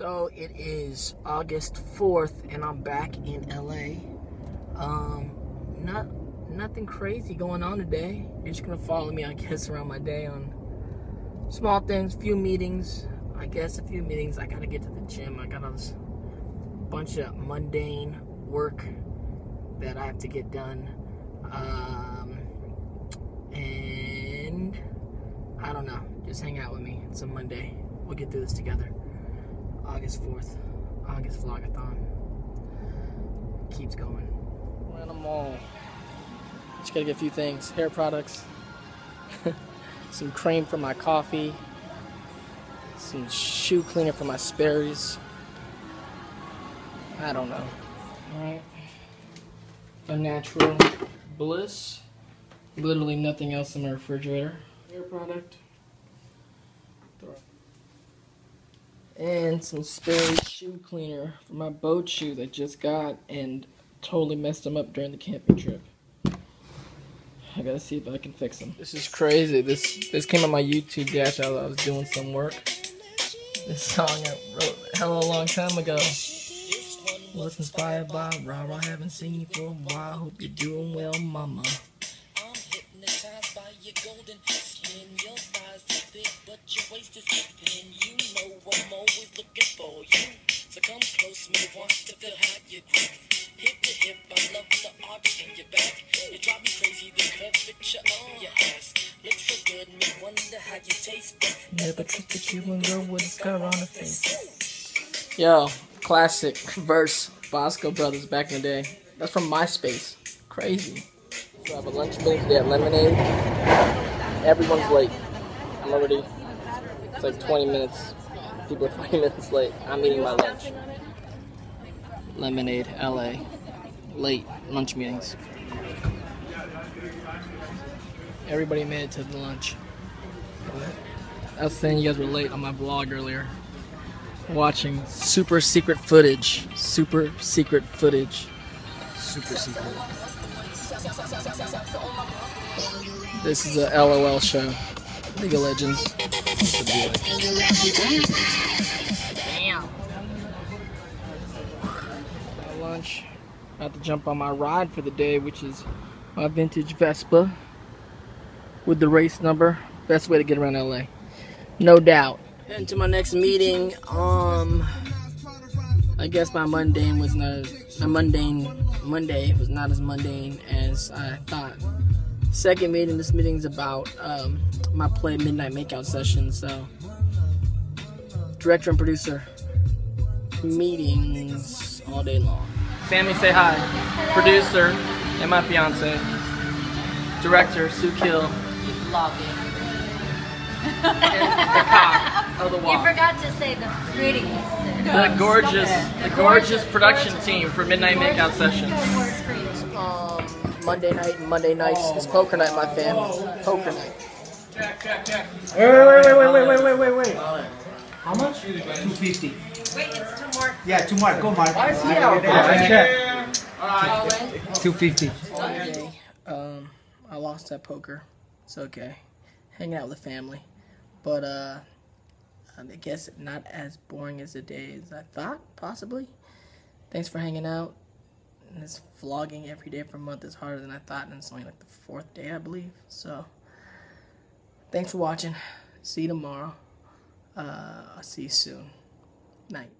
So it is August 4th and I'm back in LA. Um not nothing crazy going on today. You're just gonna follow me, I guess, around my day on small things, few meetings. I guess a few meetings. I gotta get to the gym. I got a bunch of mundane work that I have to get done. Um, and I don't know. Just hang out with me. It's a Monday. We'll get through this together. August 4th, August Vlogathon. Keeps going. We're in mall. Just gotta get a few things. Hair products. some cream for my coffee. Some shoe cleaner for my Sperry's. I don't know. Alright. A natural bliss. Literally nothing else in my refrigerator. Hair product. And some Sperry shoe cleaner for my boat shoe that just got and totally messed them up during the camping trip. I gotta see if I can fix them. This is crazy. This this came on my YouTube dash while I was doing some work. This song I wrote a hell a long time ago. Was inspired by Ra Ra, haven't seen you for a while. Hope you're doing well, mama. I'm hypnotized by your golden skin. Your thighs are big, but your waist is thin. You know I'm always looking for you. So come close, me, want to feel how you groove. Hip to hip, I love the arch in your back. You drive me crazy, the curvature on your ass. Looks so good, me wonder how you taste. Never trusted you when girl with a scar on the face. Yo, classic verse Basco Brothers back in the day. That's from MySpace. Crazy. So I have a lunch break today at Lemonade. Everyone's late. I'm already, it's like 20 minutes. People are 20 minutes late. I'm eating my lunch. Lemonade, LA. Late lunch meetings. Everybody made it to the lunch. I was saying you guys were late on my vlog earlier. Watching super secret footage. Super secret footage. Super secret. This is a LOL show. League of Legends. Damn. Lunch. About to jump on my ride for the day, which is my vintage Vespa with the race number. Best way to get around LA. No doubt. Heading to my next meeting. Um, I guess my mundane was not my mundane Monday was not as mundane as I thought. Second meeting. This meeting's about um, my play midnight makeout session. So, director and producer meetings all day long. Sammy, say hi. Producer and my fiance. Director Sue Kill. Vlogging. and the cock of the You forgot to say the pretty the gorgeous, the gorgeous production team for Midnight Makeout Sessions. Um, Monday night, Monday nights is poker night, my fam. Poker night. Jack, Jack, Wait, wait, wait, wait, wait, wait, wait, wait. How much? Two fifty. Wait, it's two more. Yeah, two more. Go, Mark. Why is he out? Yeah, check. Two fifty. Um, I lost that poker. It's okay. Hanging out with the family, but uh. I guess not as boring as a day as I thought, possibly. Thanks for hanging out. And this vlogging every day for a month is harder than I thought, and it's only like the fourth day, I believe. So, thanks for watching. See you tomorrow. Uh, I'll see you soon. Night.